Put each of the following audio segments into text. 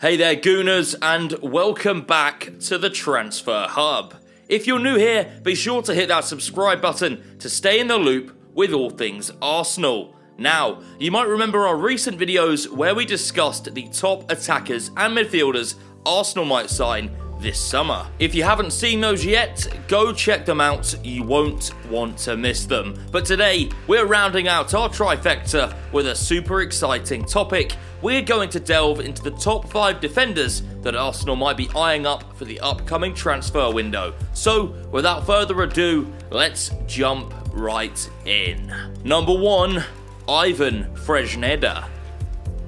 Hey there, Gooners, and welcome back to the Transfer Hub. If you're new here, be sure to hit that subscribe button to stay in the loop with all things Arsenal. Now, you might remember our recent videos where we discussed the top attackers and midfielders Arsenal might sign this summer. If you haven't seen those yet, go check them out, you won't want to miss them. But today, we're rounding out our trifecta with a super exciting topic. We're going to delve into the top 5 defenders that Arsenal might be eyeing up for the upcoming transfer window. So, without further ado, let's jump right in. Number 1, Ivan Fresneda.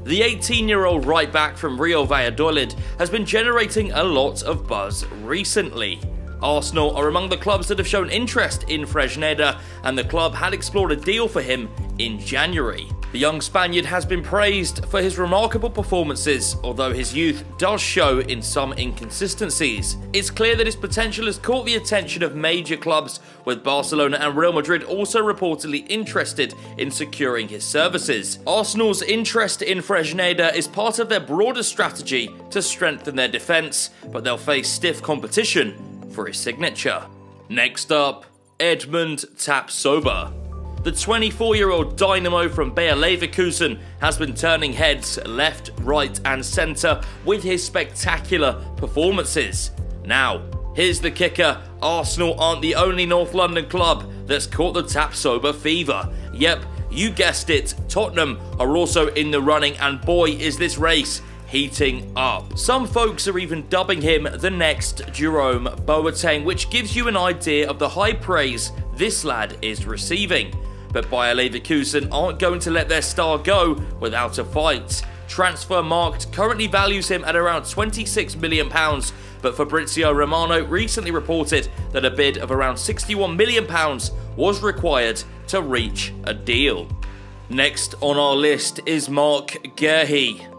The 18 year old right back from Real Valladolid has been generating a lot of buzz recently. Arsenal are among the clubs that have shown interest in Fresneda, and the club had explored a deal for him in January. The young Spaniard has been praised for his remarkable performances, although his youth does show in some inconsistencies. It's clear that his potential has caught the attention of major clubs, with Barcelona and Real Madrid also reportedly interested in securing his services. Arsenal's interest in Fresneda is part of their broader strategy to strengthen their defence, but they'll face stiff competition for his signature. Next up, Edmond Tapsoba. The 24 year old dynamo from Bayer Leverkusen has been turning heads left, right, and centre with his spectacular performances. Now, here's the kicker Arsenal aren't the only North London club that's caught the Tapsoba fever. Yep, you guessed it, Tottenham are also in the running, and boy, is this race heating up. Some folks are even dubbing him the next Jerome Boateng, which gives you an idea of the high praise this lad is receiving but Bayer Leverkusen aren't going to let their star go without a fight. Transfermarkt currently values him at around £26 million, but Fabrizio Romano recently reported that a bid of around £61 million was required to reach a deal. Next on our list is Marc Guehi.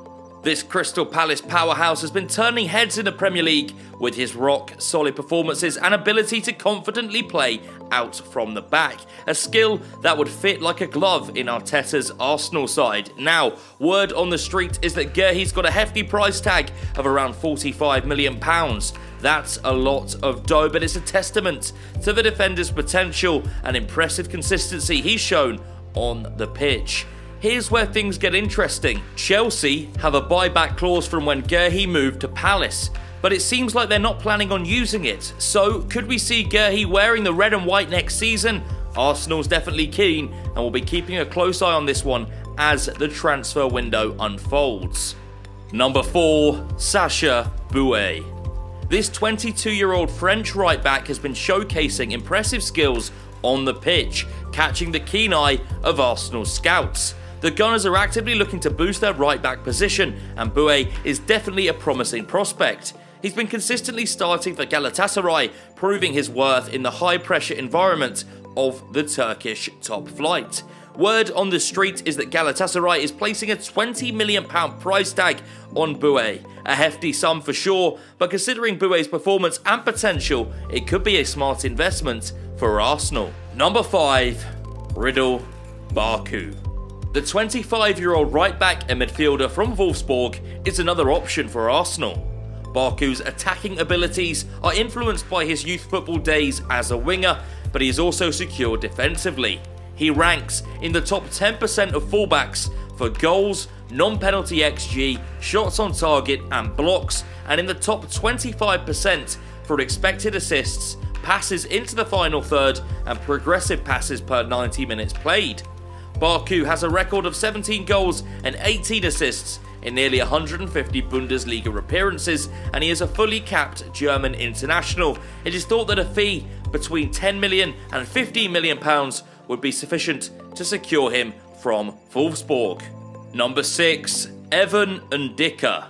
This Crystal Palace powerhouse has been turning heads in the Premier League with his rock solid performances and ability to confidently play out from the back, a skill that would fit like a glove in Arteta's Arsenal side. Now, word on the street is that Guehi's got a hefty price tag of around £45 million. That's a lot of dough, but it's a testament to the defender's potential and impressive consistency he's shown on the pitch. Here's where things get interesting. Chelsea have a buyback clause from when Guehi moved to Palace, but it seems like they're not planning on using it. So, could we see Guehi wearing the red and white next season? Arsenal's definitely keen, and we'll be keeping a close eye on this one as the transfer window unfolds. Number 4, Sacha Boey. This 22 year old French right back has been showcasing impressive skills on the pitch, catching the keen eye of Arsenal scouts. The Gunners are actively looking to boost their right back position, and Boey is definitely a promising prospect. He's been consistently starting for Galatasaray, proving his worth in the high pressure environment of the Turkish top flight. Word on the street is that Galatasaray is placing a £20 million price tag on Boey. A hefty sum for sure, but considering Boey's performance and potential, it could be a smart investment for Arsenal. Number 5. Ridle Baku. The 25 year old right back and midfielder from Wolfsburg is another option for Arsenal. Baku's attacking abilities are influenced by his youth football days as a winger, but he is also secure defensively. He ranks in the top 10% of fullbacks for goals, non penalty XG, shots on target, and blocks, and in the top 25% for expected assists, passes into the final third, and progressive passes per 90 minutes played. Baku has a record of 17 goals and 18 assists in nearly 150 Bundesliga appearances, and he is a fully capped German international. It is thought that a fee between 10 million and 15 million pounds would be sufficient to secure him from Wolfsburg. Number 6. Evan Ndicka.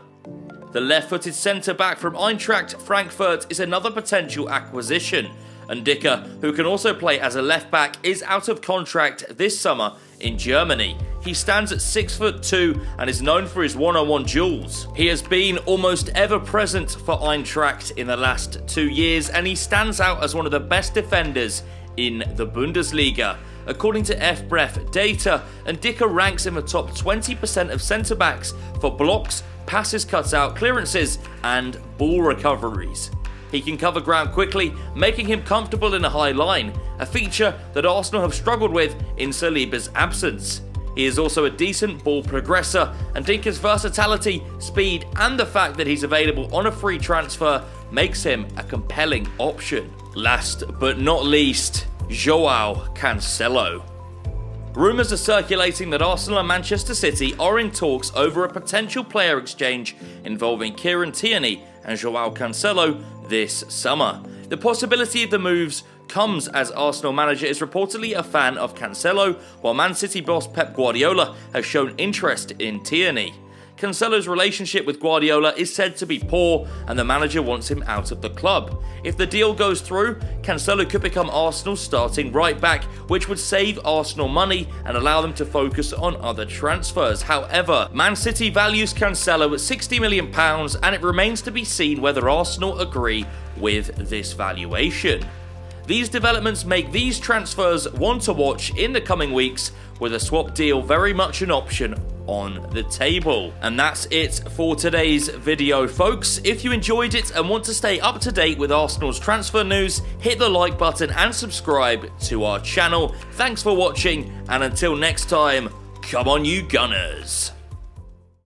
The left-footed centre-back from Eintracht Frankfurt is another potential acquisition. Ndicka, who can also play as a left-back, is out of contract this summer in Germany. He stands at 6 foot 2 and is known for his one-on-one duels. He has been almost ever present for Eintracht in the last two years and he stands out as one of the best defenders in the Bundesliga. According to FBref data, Ndicka ranks in the top 20% of centre backs for blocks, passes cut out, clearances, and ball recoveries. He can cover ground quickly, making him comfortable in a high line, a feature that Arsenal have struggled with in Saliba's absence. He is also a decent ball progressor, Ndicka's versatility, speed, and the fact that he's available on a free transfer makes him a compelling option. Last but not least, Joao Cancelo. Rumours are circulating that Arsenal and Manchester City are in talks over a potential player exchange involving Kieran Tierney and Joao Cancelo this summer. The possibility of the moves comes as Arsenal manager is reportedly a fan of Cancelo, while Man City boss Pep Guardiola has shown interest in Tierney. Cancelo's relationship with Guardiola is said to be poor and the manager wants him out of the club. If the deal goes through, Cancelo could become Arsenal's starting right back, which would save Arsenal money and allow them to focus on other transfers. However, Man City values Cancelo at £60 million and it remains to be seen whether Arsenal agree with this valuation. These developments make these transfers one to watch in the coming weeks, with a swap deal very much an option on the table. And that's it for today's video, folks. If you enjoyed it and want to stay up to date with Arsenal's transfer news, hit the like button and subscribe to our channel. Thanks for watching, and until next time, come on you Gunners!